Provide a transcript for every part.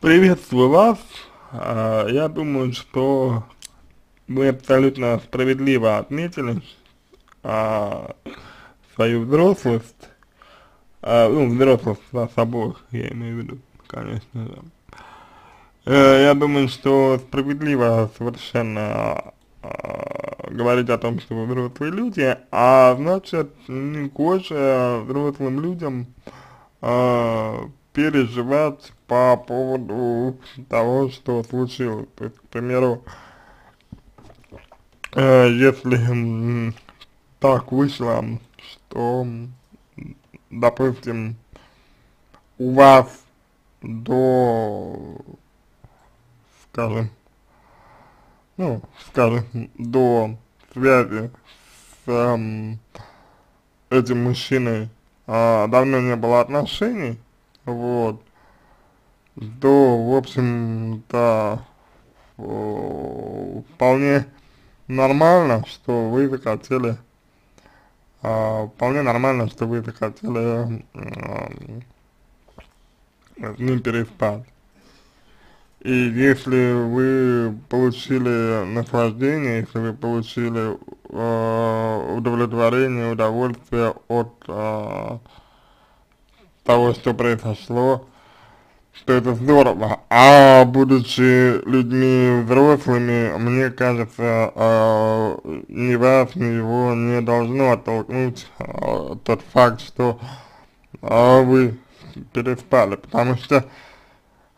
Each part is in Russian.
Приветствую вас. А, я думаю, что вы абсолютно справедливо отметили а, свою взрослость, а, ну, взрослость вас обоих, я имею в виду, конечно же. Э, я думаю, что справедливо совершенно говорить о том, что вы взрослые люди, а значит, не гоже взрослым людям переживать по поводу того, что случилось. То есть, к примеру, э, если так вышло, что, допустим, у вас до, скажем, ну, скажем, до связи с эм, этим мужчиной э, давно не было отношений, вот, то, в общем-то, вполне нормально, что вы захотели, а, вполне нормально, что вы захотели а, с ним переспать. И если вы получили наслаждение, если вы получили э, удовлетворение, удовольствие от э, того, что произошло, что это здорово. А будучи людьми взрослыми, мне кажется, э, ни вас, ни его не должно оттолкнуть э, тот факт, что э, вы переспали, потому что,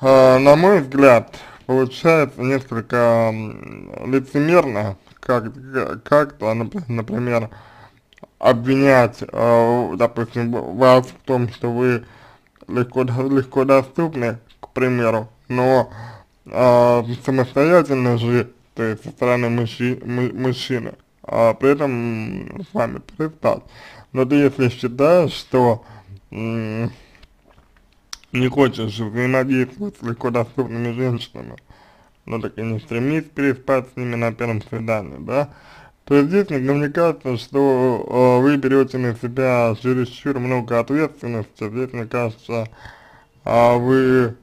э, на мой взгляд, получается несколько лицемерно, как, как-то, например, обвинять, э, допустим, вас в том, что вы легко, легко доступны, к примеру, но э, самостоятельно жить, то есть со стороны мужчи, мужчины, а при этом с вами перестать. Но ты если считаешь, что не хочешь взаимодействовать с легко доступными женщинами, ну так и не стремись переспать с ними на первом свидании, да, то здесь мне кажется, что э, вы берете на себя чересчур много ответственности. Здесь, мне кажется, э, вы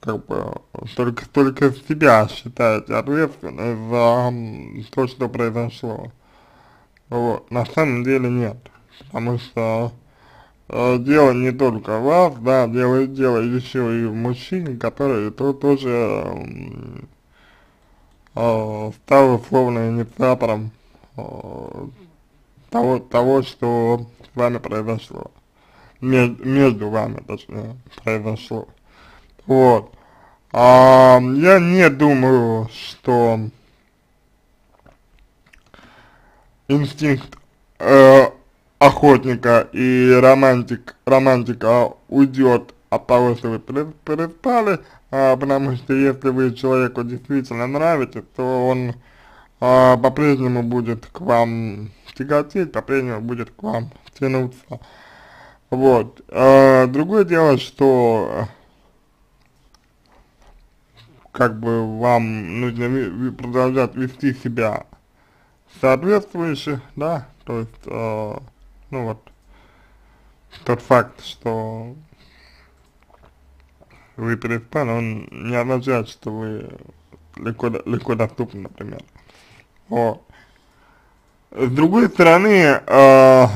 как бы только, только себя считаете ответственной за то, что произошло. Вот. На самом деле нет. Потому что э, дело не только вас, да, дело, дело еще и в мужчине, который то, тоже э, э, стал условно инициатором э, того, того, что с вами произошло. Меж, между вами, точнее, произошло. Вот. А, я не думаю, что инстинкт э, охотника и романтик, романтика уйдет от того, что вы переспали, а, потому что если вы человеку действительно нравитесь, то он а, по-прежнему будет к вам тяготеть, по-прежнему будет к вам тянуться. Вот. А, другое дело, что как бы вам нужно продолжать вести себя соответствующе, да, то есть, э, ну вот, тот факт, что вы переспали, он не означает, что вы легко, легко доступны, например. Вот. С другой стороны, э,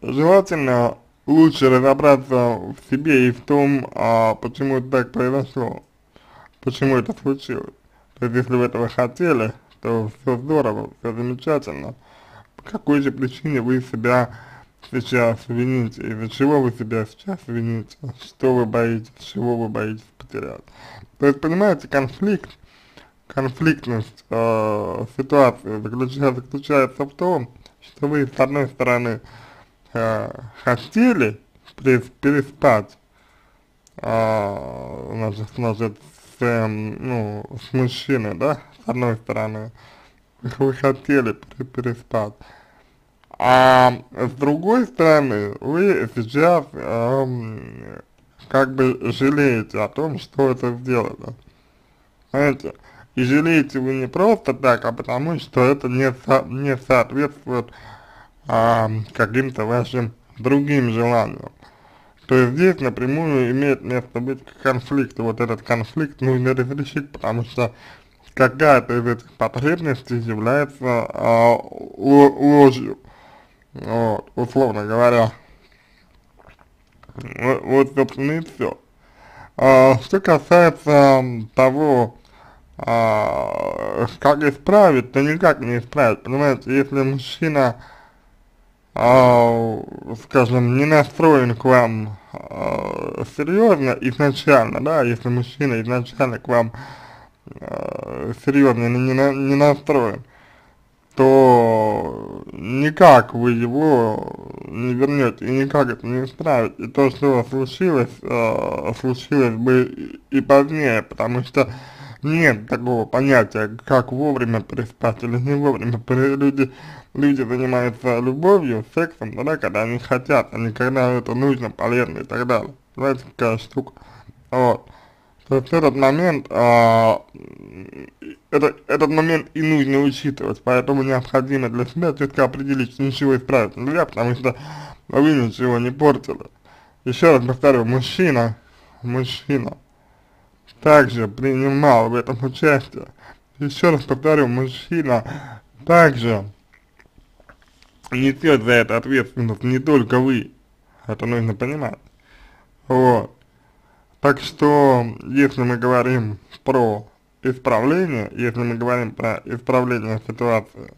желательно лучше разобраться в себе и в том, э, почему это так произошло, почему это случилось. То есть, если вы этого хотели, то все здорово, все замечательно. По какой же причине вы себя сейчас вините, из-за чего вы себя сейчас вините, что вы боитесь, чего вы боитесь потерять. То есть, понимаете, конфликт, конфликтность э, ситуации заключается, заключается в том, что вы, с одной стороны, э, хотели переспать, э, значит, значит с, э, ну, с мужчиной, да, с одной стороны, вы хотели переспать, а с другой стороны, вы сейчас эм, как бы жалеете о том, что это сделано. Знаете, и жалеете вы не просто так, а потому что это не, со, не соответствует а, каким-то вашим другим желаниям. то есть здесь напрямую имеет место быть конфликт, и вот этот конфликт нужно разрешить, потому что какая-то из этих потребностей является а, ложью, вот, условно говоря. Вот, вот собственно, и все. А, что касается того, а, как исправить, то никак не исправить, понимаете, если мужчина, а, скажем, не настроен к вам а, серьезно изначально, да, если мужчина изначально к вам а, серьезно не, не, не настроен, то никак вы его не вернете, и никак это не исправить. И то, что случилось, э, случилось бы и позднее, потому что нет такого понятия, как вовремя переспать или не вовремя. Люди, люди занимаются любовью, сексом, да, когда они хотят, а не когда это нужно, полезно и так далее. Знаете, какая штука. Вот. То есть этот момент, а, это, этот момент и нужно учитывать, поэтому необходимо для себя четко определить, что ничего исправить нельзя, потому что вы ничего не портили. Еще раз повторю, мужчина, мужчина также принимал в этом участие. Еще раз повторю, мужчина также несет за это ответственность, не только вы. Это нужно понимать. Вот. Так что, если мы говорим про исправление, если мы говорим про исправление ситуации,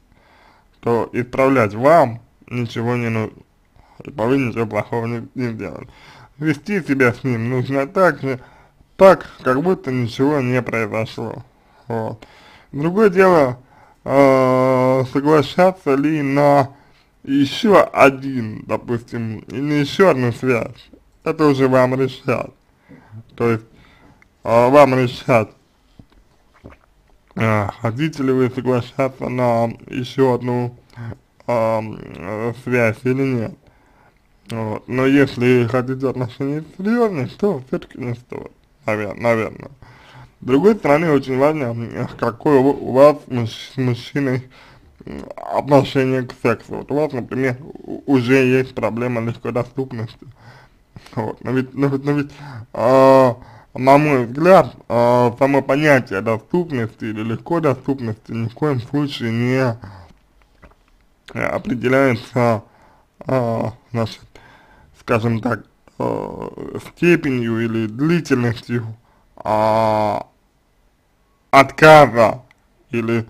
то исправлять вам ничего не нужно. И вы ничего плохого не, не сделали. Вести себя с ним нужно так же, так, как будто ничего не произошло. Вот. Другое дело, э, соглашаться ли на еще один, допустим, или еще одну связь. Это уже вам решать. То есть э, вам решать, э, хотите ли вы соглашаться на еще одну э, связь или нет. Вот. Но если хотите отношения серьезные, то все-таки не стоит, наверное. наверное. С другой стороны, очень важно, какое у вас с мужчиной отношение к сексу. Вот у вас, например, уже есть проблема легкой доступности. Вот. Но ведь, но ведь, но ведь э, на мой взгляд, э, само понятие доступности или легкой доступности ни в коем случае не определяется, э, значит, скажем так, э, степенью или длительностью э, отказа или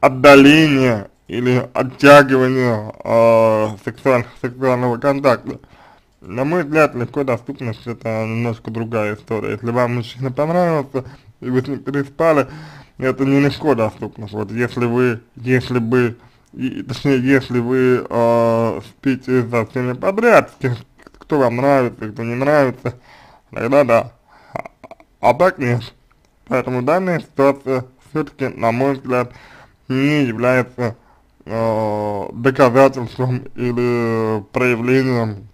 отдаления или оттягивания э, сексуаль, сексуального контакта. На мой взгляд, легко доступность это немножко другая история. Если вам мужчина понравился, и вы с ним переспали, это не легко доступность. Вот если вы, если бы, и, точнее, если вы э, спите со всеми подряд, кто вам нравится, кто не нравится, тогда да. А, а так нет. Поэтому данная ситуация все-таки, на мой взгляд, не является э, доказательством или проявлением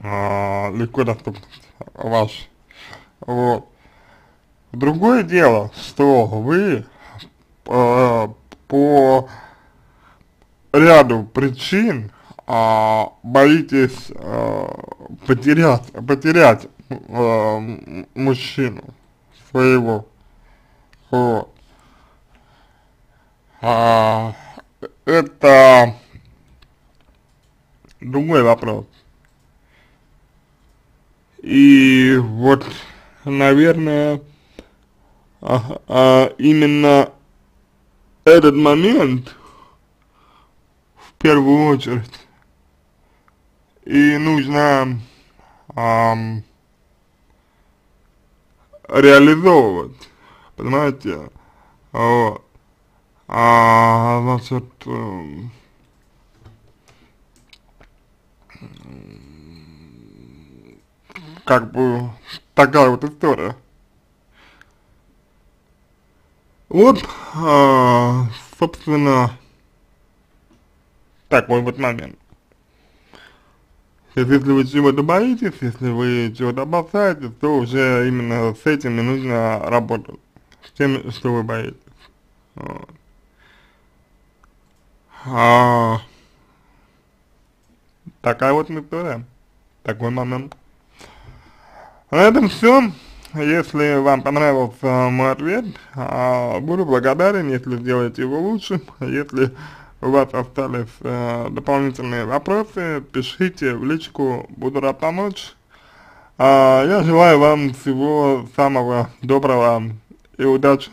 э, легко доступности ваш. Вот. Другое дело, что вы э, по ряду причин э, боитесь э, потерять, потерять э, мужчину своего. Вот. А, это другой вопрос. И вот, наверное, а, а, именно этот момент в первую очередь и нужно а, реализовывать, понимаете, вот. А, значит, э, как бы такая вот история. Вот, а, собственно, такой вот момент. Если вы чего-то боитесь, если вы чего-то опасаетесь, то уже именно с этим и нужно работать, с тем, что вы боитесь. Вот. А, такая вот история. такой момент. На этом все. Если вам понравился мой ответ, а, буду благодарен, если сделаете его лучше. Если у вас остались э, дополнительные вопросы, пишите в личку, буду рад помочь. А, я желаю вам всего самого доброго и удачи.